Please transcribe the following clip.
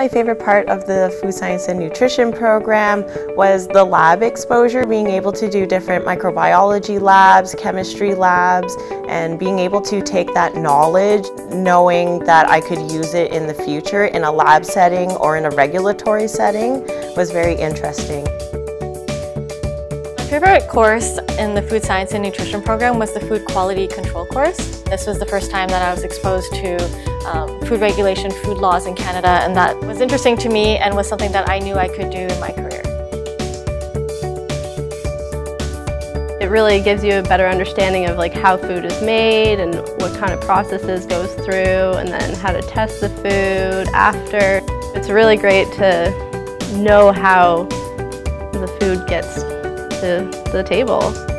My favorite part of the food science and nutrition program was the lab exposure, being able to do different microbiology labs, chemistry labs, and being able to take that knowledge, knowing that I could use it in the future in a lab setting or in a regulatory setting was very interesting. My favorite course in the food science and nutrition program was the food quality control course. This was the first time that I was exposed to um, food regulation, food laws in Canada, and that was interesting to me and was something that I knew I could do in my career. It really gives you a better understanding of like how food is made and what kind of processes goes through and then how to test the food after. It's really great to know how the food gets to the table.